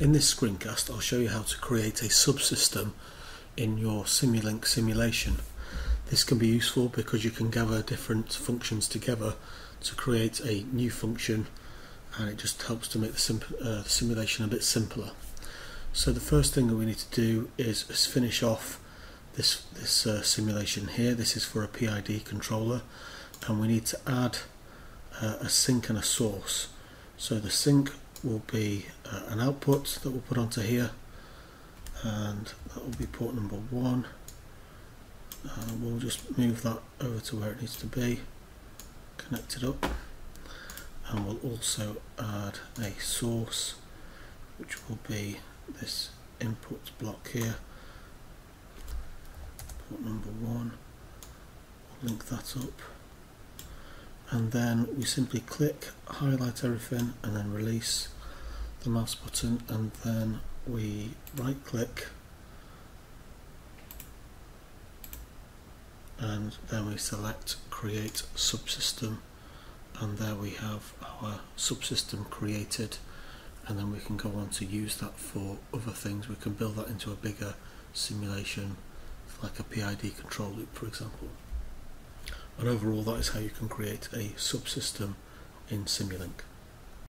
In this screencast I'll show you how to create a subsystem in your Simulink simulation. This can be useful because you can gather different functions together to create a new function and it just helps to make the, uh, the simulation a bit simpler. So the first thing that we need to do is, is finish off this, this uh, simulation here. This is for a PID controller and we need to add uh, a sink and a source. So the sink will be uh, an output that we'll put onto here and that will be port number one. Uh, we'll just move that over to where it needs to be, connect it up and we'll also add a source which will be this input block here port number one we'll link that up and then we simply click highlight everything and then release the mouse button. And then we right click and then we select create subsystem. And there we have our subsystem created. And then we can go on to use that for other things. We can build that into a bigger simulation like a PID control loop for example and overall that is how you can create a subsystem in Simulink.